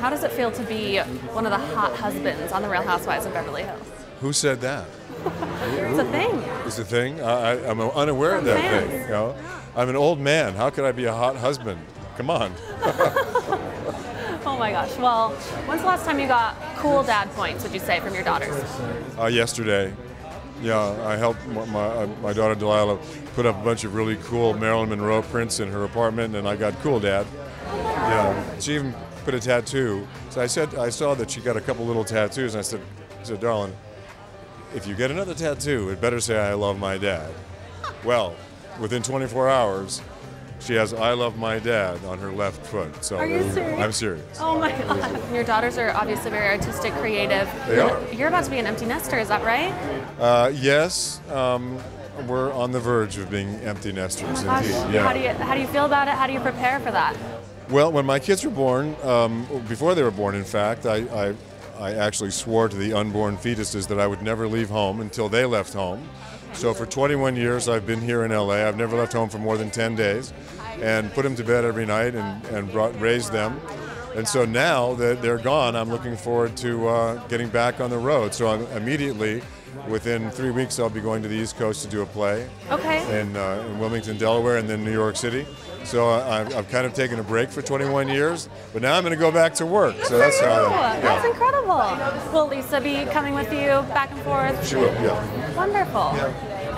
How does it feel to be one of the hot husbands on The Real Housewives of Beverly Hills? Who said that? It's a thing. It's a thing. I, I'm unaware of that Fans. thing. You know? I'm an old man. How could I be a hot husband? Come on. Oh my gosh. Well, when's the last time you got cool dad points, would you say, from your daughters? Uh, yesterday, yeah, I helped my, my, uh, my daughter Delilah put up a bunch of really cool Marilyn Monroe prints in her apartment, and I got cool, Dad. Yeah, she even put a tattoo. So I said, I saw that she got a couple little tattoos, and I said, I said, darling, if you get another tattoo, it better say I love my dad. Well, within 24 hours, she has "I love my dad" on her left foot. So Are you there serious? I'm serious. Oh my god. Your daughters are obviously very artistic, creative. They You're- are. You're about to be an empty nester, is that right? Uh, yes, um, we're on the verge of being empty nesters. Gosh, Indeed. Yeah. How do you how do you feel about it? How do you prepare for that? Well, when my kids were born, um, before they were born, in fact, I, I, I actually swore to the unborn fetuses that I would never leave home until they left home. So for 21 years, I've been here in LA. I've never left home for more than 10 days, and put them to bed every night and, and brought, raised them. And so now that they're gone, I'm looking forward to uh, getting back on the road. So I'm immediately, within three weeks, I'll be going to the East Coast to do a play Okay. in, uh, in Wilmington, Delaware, and then New York City. So I, I've, I've kind of taken a break for 21 years, but now I'm going to go back to work. So that's how. I, that's incredible. Will Lisa be coming with you back and forth? She will, yeah. Wonderful.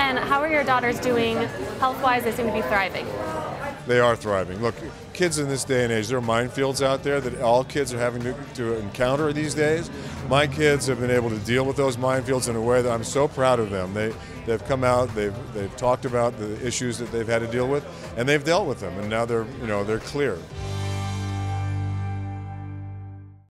And how are your daughters doing health-wise? They seem to be thriving. They are thriving. Look, kids in this day and age, there are minefields out there that all kids are having to, to encounter these days. My kids have been able to deal with those minefields in a way that I'm so proud of them. They, they've come out, they've, they've talked about the issues that they've had to deal with, and they've dealt with them, and now they're, you know, they're clear.